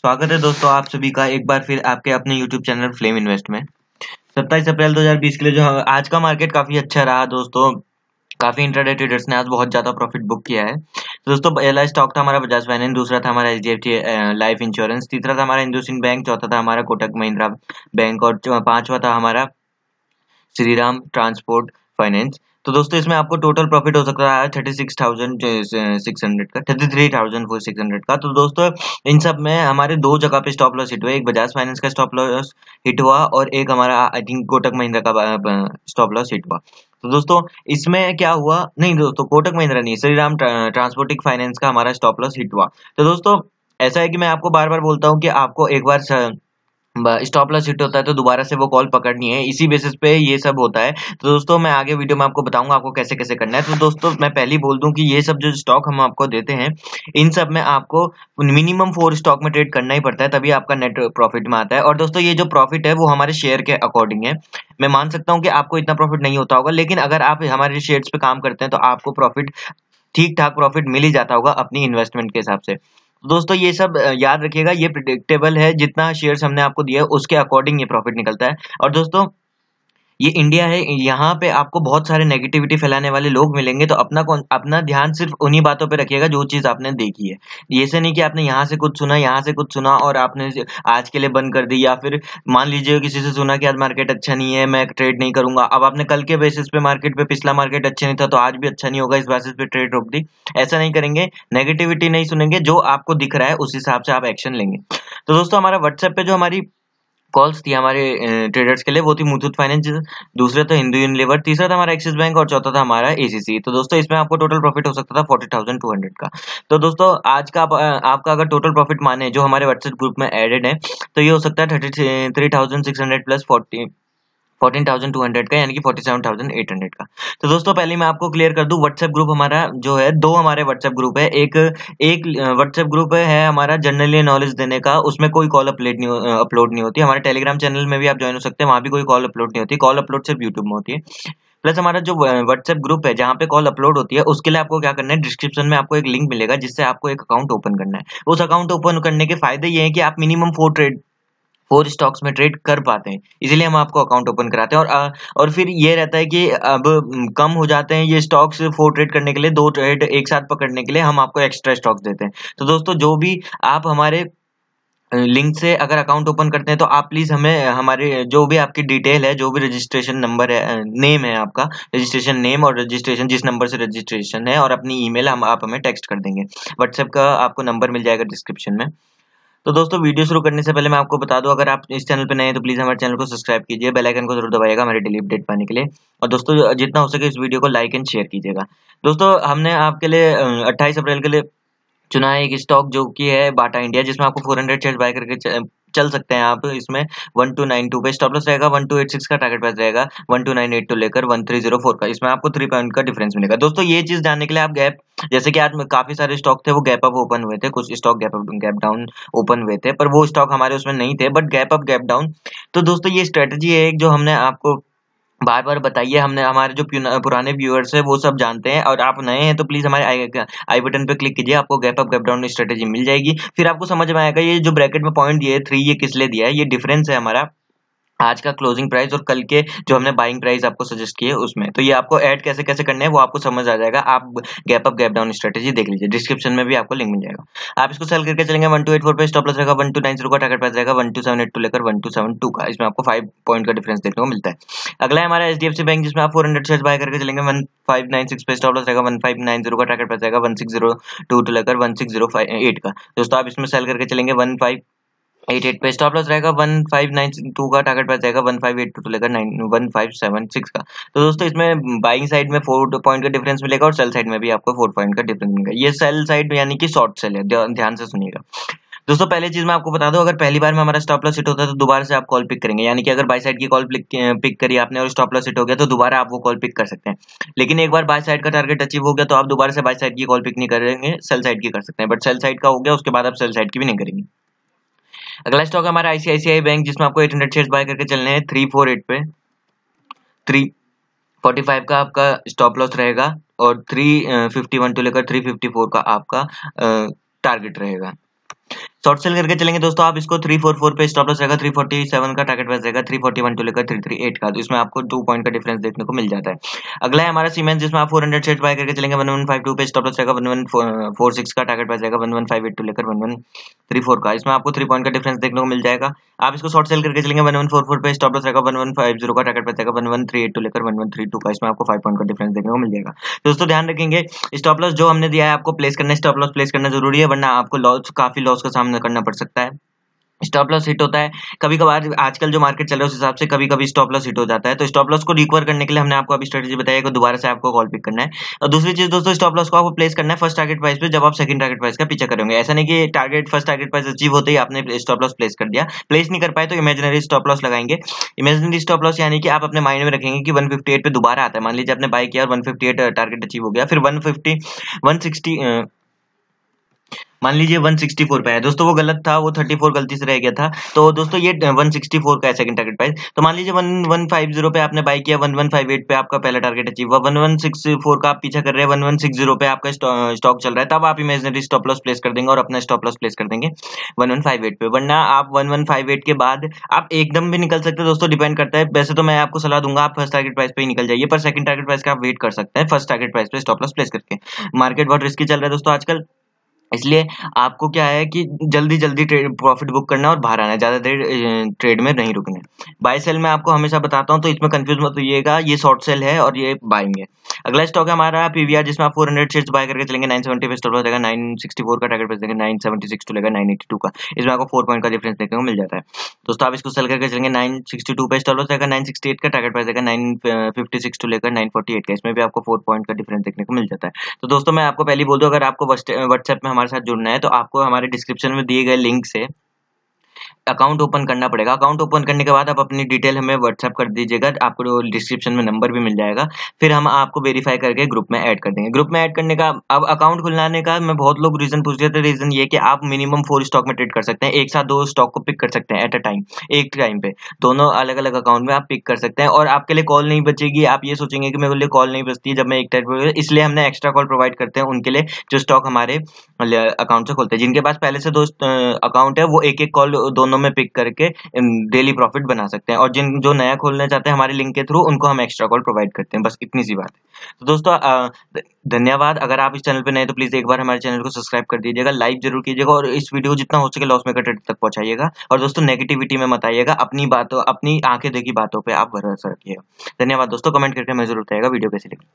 स्वागत है दोस्तों आप सभी का एक बार फिर आपके अपने YouTube चैनल फ्लेम इन्वेस्ट में। सत्ताईस अप्रैल 2020 के लिए जो आज का मार्केट काफ़ी अच्छा रहा दोस्तों। काफ़ी इंटरडे ट्रेडर्स ने आज बहुत ज़्यादा प्रॉफिट बुक किया है। तो दोस्तों पहला स्टॉक था हमारा बजाज फाइनेंस, दूसरा था हमारा एच लाइफ इंश्योरेंस तीसरा था हमारा इंडोसिन बैंक चौथा था हमारा कोटक महिंद्रा बैंक और पांचवा था हमारा श्रीराम ट्रांसपोर्ट फाइनेंस तो दोस्तों, इसमें आपको टोटल प्रॉफिट हो सकता है thirty six thousand six hundred का thirty three thousand four six hundred का। तो दोस्तों, इन सब में हमारे दो जगह पे स्टॉप लॉस हिट हुआ एक बजाज फाइनेंस का स्टॉप लॉस हिट हुआ और एक हमारा आई थिंक कोटक महिंद्रा का स्टॉप लॉस हिट हुआ। तो दोस्तों, इसमें क्या हुआ? नहीं दोस्तों कोटक महिंद्रा नहीं श्री राम ट्रांसपोर्टिंग फाइनेंस का हमारा स्टॉप लॉस हिट हुआ। तो दोस्तों, ऐसा है कि मैं आपको बार बार बोलता हूँ कि आपको एक बार स्टॉप लॉस हिट होता है तो दोबारा से वो कॉल पकड़नी है। इसी बेसिस पे ये सब होता है। तो दोस्तों, मैं आगे वीडियो में आपको बताऊँगा आपको कैसे कैसे करना है। तो दोस्तों, मैं पहले बोल दूँ कि ये सब जो स्टॉक हम आपको देते हैं, इन सब में आपको मिनिमम फोर स्टॉक में ट्रेड करना ही पड़ता है, तभी आपका नेट प्रॉफिट में आता है। और दोस्तों, ये जो प्रॉफिट है, वो हमारे शेयर के अकॉर्डिंग है। मैं मान सकता हूँ कि आपको इतना प्रॉफिट नहीं होता होगा, लेकिन अगर आप हमारे शेयर पे काम करते हैं तो आपको प्रॉफिट ठीक ठाक प्रॉफिट मिल ही जाता होगा अपनी इन्वेस्टमेंट के हिसाब से। दोस्तों, ये सब याद रखिएगा, ये प्रिडिक्टेबल है, जितना शेयर्स हमने आपको दिया है, उसके अकॉर्डिंग ये प्रॉफिट निकलता है। और दोस्तों ये इंडिया है, यहाँ पे आपको बहुत सारे नेगेटिविटी फैलाने वाले लोग मिलेंगे तो अपना अपना ध्यान सिर्फ़ उन्हीं बातों पे रखिएगा जो चीज़ आपने देखी है। ये से नहीं कि आपने यहाँ से कुछ सुना, यहाँ से कुछ सुना और आपने आज के लिए बंद कर दी, या फिर मान लीजिए किसी से सुना कि आज मार्केट अच्छा नहीं है, मैं ट्रेड नहीं करूँगा। अब आपने कल के बेसिस पे मार्केट पे पिछला मार्केट अच्छा नहीं था तो आज भी अच्छा नहीं होगा, इस बेसिस पे ट्रेड रोक दी। ऐसा नहीं करेंगे नेगेटिविटी नहीं सुनेंगे, जो आपको दिख रहा है, उस हिसाब से आप एक्शन लेंगे। तो दोस्तों, हमारा व्हाट्सएप पे जो हमारी कॉल्स थी हमारे ट्रेडर्स के लिए वो थी मुथूट फाइनेंस दूसरा था हिंदू यूनिलीवर तीसरा था हमारा एक्सिस बैंक और चौथा था हमारा एसीसी तो दोस्तों इसमें आपको टोटल प्रॉफिट हो सकता था फोर्टी थाउज़ेंड टू हंड्रेड का। तो दोस्तों आज का आप, आपका अगर टोटल प्रॉफिट माने जो हमारे व्हाट्सएप ग्रुप में एडेड है तो ये हो सकता है thirty three thousand six hundred plus forty fourteen thousand two hundred का, यानी कि forty seven thousand eight hundred का। तो दोस्तों, पहले मैं आपको क्लियर कर दूँ व्हाट्सएप ग्रुप हमारा जो है, दो हमारे व्हाट्सएप ग्रुप है। एक एक व्हाट्सएप ग्रुप है हमारा जनरली नॉलेज देने का, उसमें कोई कॉल अपलोड नहीं अपलोड नहीं होती। हमारे टेलीग्राम चैनल में भी आप ज्वाइन हो सकते हैं, वहाँ भी कोई कॉल अपलोड नहीं होती। कॉल अपलोड सिर्फ़ यूट्यूब में होती है। प्लस हमारा जो व्हाट्सएप ग्रुप है, जहाँ पे कॉल अपलोड होती है, उसके लिए आपको क्या करना है डिस्क्रिप्शन में आपको एक लिंक मिलेगा, जिससे आपको एक अकाउंट ओपन करना है। उस अकाउंट ओपन करने के फ़ायदे ये हैं कि आप minimum four trade four stocks में ट्रेड कर पाते हैं। इसीलिए हम आपको अकाउंट ओपन कराते हैं और और फिर ये रहता है कि अब कम हो जाते हैं ये स्टॉक्स फोर ट्रेड करने के लिए, दो ट्रेड एक साथ पकड़ने के लिए हम आपको एक्स्ट्रा स्टॉक्स देते हैं। तो दोस्तों, जो भी आप हमारे लिंक से अगर अकाउंट ओपन करते हैं तो आप प्लीज़ हमें, हमारे, जो भी आपकी डिटेल है, जो भी रजिस्ट्रेशन नंबर है नेम है आपका रजिस्ट्रेशन नेम और रजिस्ट्रेशन जिस नंबर से रजिस्ट्रेशन है और अपनी ईमेल हम, आप हमें टेक्स्ट कर देंगे। व्हाट्सएप का आपको नंबर मिल जाएगा डिस्क्रिप्शन में। तो दोस्तों, वीडियो शुरू करने से पहले मैं आपको बता दूँ, अगर आप इस चैनल पर नए हैं तो प्लीज़ हमारे चैनल को सब्सक्राइब कीजिए, बेल आइकन को ज़रूर दबाइएगा हमारे डेली अपडेट पाने के लिए। और दोस्तों, जितना हो सके इस वीडियो को लाइक एंड शेयर कीजिएगा। दोस्तों, हमने आपके लिए अट्ठाईस अप्रैल के लिए चुना है एक स्टॉक जो कि है बाटा इंडिया, जिसमें आपको फोर हंड्रेड शेयर बाय करके चल सकते हैं आप इसमें। वन टू नाइन टू पे स्टॉप लॉस रहेगा वन टू एट सिक्स का टारगेट प्राइस रहेगा one two nine eight two लेकर वन थ्री ज़ीरो फोर का। इसमें आपको थ्री पॉइंट का डिफरेंस मिलेगा। दोस्तों, ये चीज़ जानने के लिए आप गैप जैसे कि आज काफ़ी सारे स्टॉक थे, वो गैप अप ओपन हुए थे, कुछ stock gap up gap down open हुए थे, पर वो स्टॉक हमारे उसमें नहीं थे but gap up gap down तो दोस्तों, ये स्ट्रेटेजी है जो हमने आपको बार बार बताइए हमने हमारे जो पुराने व्यूअर्स है वो सब जानते हैं और आप नए हैं तो प्लीज़ हमारे आई, आई बटन पर क्लिक कीजिए आपको gap up gap down strategy मिल जाएगी। फिर आपको समझ में आएगा ये जो ब्रैकेट में पॉइंट दिए थ्री ये किस लिए दिया है ये डिफरेंस है हमारा। आज का क्लोजिंग प्राइस और कल के जो हमने बाइंग प्राइस आपको सजेस्ट किए उसमें। तो ये आपको ऐड कैसे कैसे करने हैं वो आपको समझ आ जाएगा। आप gap up gap down strategy देख लीजिए। डिस्क्रिप्शन में भी आपको लिंक मिल जाएगा। आप इसको सेल करके चलेंगे वन टू एट फोर पे स्टॉप लॉस रहेगा वन टू नाइन ज़ीरो का टारगेट प्राइस रहेगा one two seven eight two लेकर वन टू सेवन टू का। इसमें आपको फाइव पॉइंट का डिफरेंस देखने को मिलता है। अगला है हमारा H D F C bank जिसमें आप फोर हंड्रेड शेयर बाय करके चलेंगे वन फाइव नाइन सिक्स पे स्टॉप लॉस रहेगा वन फाइव नाइन ज़ीरो का टारगेट प्राइस रहेगा one six zero two two लेकर one six zero five eight का। दोस्तों, आप इसमें सेल करके चलेंगे वन फाइव एट एट पे स्टॉप लॉस रहेगा वन फाइव नाइन टू का टारगेट प्राइस रहेगा वन फाइव एट टू लेकर nine one five seven six का। तो दोस्तों, इसमें बाइंग साइड में फोर पॉइंट का डिफरेंस मिलेगा और सेल साइड में भी आपको फोर पॉइंट का डिफरेंस मिलेगा। ये सेल साइड यानी कि शॉर्ट सेल है, ध्यान से सुनिएगा। दोस्तों, पहले चीज़ मैं आपको बता दूँ, अगर पहली बार में हमारा स्टॉप लॉस हिट होता है तो दोबारा से आप कॉल पिक करेंगे। यानी कि अगर बाई साइड की कॉल पिक करी आपने और स्टॉप लॉस हिट हो गया तो दोबारा आप वो कॉल पिक कर सकते हैं। लेकिन एक बार बाई साइड का टारगेट अचीव हो गया तो आप दोबारा से बाई साइड की कॉल पिक नहीं करेंगे सेल साइड की कर सकते हैं। बट सेल साइड का हो गया, उसके बाद आप सेल साइड की भी नहीं करेंगे। अगला स्टॉक हमारा आईसीआईसीआई बैंक जिसमें आपको 800 शेयर बाय करके चलने हैं थ्री फोर एट पे। थ्री फोर्टी फाइव का आपका स्टॉप लॉस रहेगा और थ्री फिफ्टी वन टू लेकर थ्री फिफ्टी फोर का आपका टारगेट रहेगा। शॉर्ट सेल करके चलेंगे दोस्तों, आप इसको थ्री फोर फोर पे स्टॉप लॉस रहेगा थ्री फोर्टी सेवन का टारगेट प्राइस रहेगा थ्री फोर्टी वन टू लेकर थ्री थ्री एट का तो इसमें आपको टू पॉइंट का डिफरेंस देखने को मिल जाता है। अगला है हमारा सीमेंस जिसमें आप फोर हंड्रेड बाय करके चलेंगे वन वन फाइव टू पे स्टॉप लॉस रहेगा वन वन फोर सिक्स का टारगेट प्राइस रहेगा one one five eight two लेकर वन वन थ्री फोर का, इसमें आपको थ्री पॉइंट का डिफरेंस देखने को मिल जाएगा। आप इसको शॉर्ट सेल करके चलेंगे वन वन फोर फोर पे स्टॉप लॉस रहेगा वन वन फाइव ज़ीरो का टारगेट प्राइस रहेगा one one three eight two लेकर वन वन थ्री टू का, इसमें आपको फाइव पॉइंट का डिफरेंस देखने को मिल जाएगा। दोस्तों, ध्यान रखेंगे स्टॉप लॉस जो हमने दिया है आपको प्लेस करना स्टॉप लॉस प्लेस करना ज़रूरी है, वरना आपको लॉस काफ़ी लॉस का सामना करना पड़ सकता है। स्टॉप लॉस हिट होता है। कभी कभार आजकल जो मार्केट चल रहा है, उस हिसाब से कभी कभी स्टॉप लॉस हिट हो जाता है। तो स्टॉप लॉस को रिकवर करने के लिए हमने आपको अभी स्ट्रेटेजी बताया कि दोबारा से आपको कॉल पिक करना है। और दूसरी चीज़ दोस्तों स्टॉप लॉस को आपको प्लेस करना है फ़र्स्ट टारगेट प्राइस पे। जब आप सेकंड टारगेट प्राइस का पीछे करेंगे। ऐसा नहीं कि target first target price achieve होते ही आपने स्टॉप लॉस प्लेस कर दिया। प्लेस नहीं कर पाए तो इमेजनरी स्टॉप लॉस लगाएँगे। इमेजनरी स्टॉप लॉस यानी कि आप अपने माइंड में रखेंगे कि वन पे दोबारा आता है। मान लीजिए आपने बाय किया और वन टारगेट अचीव हो गया। फिर वन फिफ्टी मान लीजिए 164 पे है। दोस्तों, वो गलत था, वो 34 गलती से रह गया था। तो दोस्तों, ये 164 का है सेकंड टारगेट प्राइस तो मान लीजिए 1150 पे आपने बाई किया 1158 पे आपका पहला टारगेट अचीव हुआ। 1164 का आप पीछा कर रहे हैं 1160 पे आपका स्टॉक चल रहा है। तब आप इमेजनरी स्टॉप लॉस प्लेस कर देंगे और अपना स्टॉप लॉस प्लेस कर देंगे 1158 पे। वरना आप 1158 के बाद आप एकदम भी निकल सकते हैं। दोस्तों डिपेंड करता है। वैसे तो मैं आपको सलाह दूँगा, आप फ़र्स्ट टारगेट प्राइस पे ही निकल जाइए, पर सेकंड टारगेट प्राइस का आप वेट कर सकते हैं। फ़र्स्ट टारगेट प्राइस पे स्टॉप लॉस प्लेस करके। मार्केट बहुत रिस्की चल रहा है दोस्तों आजकल। इसलिए आपको क्या है कि जल्दी जल्दी ट्रेड प्रॉफिट बुक करना और बाहर आना है ज़्यादा देर ट्रेड में नहीं रुकना। बाय सेल में आपको हमेशा बताता हूँ तो इसमें कंफ्यूज मत होइएगा, ये शॉर्ट सेल है और ये बाइंग है। अगला स्टॉक है हमारा पीवीआर जिसमें आप 400 शेयर्स बाय करके चलेंगे 970 पे स्टॉप जाएगा 964 का टारगेट प्राइस देंगे 976 टू लेगा 982 का। इसमें आपको 4 पॉइंट का डिफरेंस देखने को मिल जाता है। दोस्तों, आप इसको सेल करके चलेंगे 962 पे स्टॉप जाएगा 968 का टारगेट प्राइस देगा 956 टू लेकर 948 का। इसमें भी आपको 4 पॉइंट का डिफरेंस देखने को मिल जाता है। तो दोस्तों, मैं आपको पहले बोल दूँ, अगर आपको व्हाट्सएप में हमारे साथ जुड़ना है तो आपको हमारे डिस्क्रिप्शन में दिए गए लिंक से अकाउंट ओपन करना पड़ेगा। अकाउंट ओपन करने के बाद आप अपनी डिटेल हमें व्हाट्सअप कर दीजिएगा, आपको डिस्क्रिप्शन में नंबर भी मिल जाएगा। फिर हम आपको वेरीफाई करके ग्रुप में ऐड कर देंगे। ग्रुप में ऐड करने का, अब अकाउंट खुलाने का मैं बहुत लोग रीजन पूछ रहे थे रीजन ये कि आप मिनिमम फोर स्टॉक में ट्रेड कर सकते हैं। एक साथ दो स्टॉक को पिक कर सकते हैं एट अ टाइम एक टाइम पे। दोनों अलग अलग अकाउंट में आप पिक कर सकते हैं। और आपके लिए कॉल नहीं बचेगी। आप ये सोचेंगे कि मेरे लिए कॉल नहीं बचती, जब मैं एक टाइप इसलिए हमने एक्स्ट्रा कॉल प्रोवाइड करते हैं उनके लिए, जो स्टॉक हमारे अकाउंट से खोलते हैं। जिनके पास पहले से दो अकाउंट है, वो एक एक कॉल दोनों में पिक करके डेली प्रॉफिट बना सकते हैं। और जिन, जो नया खोलना चाहते हैं हमारे लिंक के थ्रू उनको हम एक्स्ट्रा कॉल प्रोवाइड करते हैं। बस इतनी सी बात है। तो दोस्तों धन्यवाद। अगर आप इस चैनल पर नए तो प्लीज़ एक बार हमारे चैनल को सब्सक्राइब कर दीजिएगा। लाइक ज़रूर कीजिएगा और इस वीडियो को जितना हो सके लॉस मेकर ट्रेड तक पहुंचाइएगा। और दोस्तों नेगेटिविटी में मत आइएगा। अपनी बातों, अपनी आँखें देखी बातों पर आप भरोसा रखिएगा। धन्यवाद दोस्तों। कमेंट करके मैं ज़रूर बताइएगा वीडियो कैसी लगी।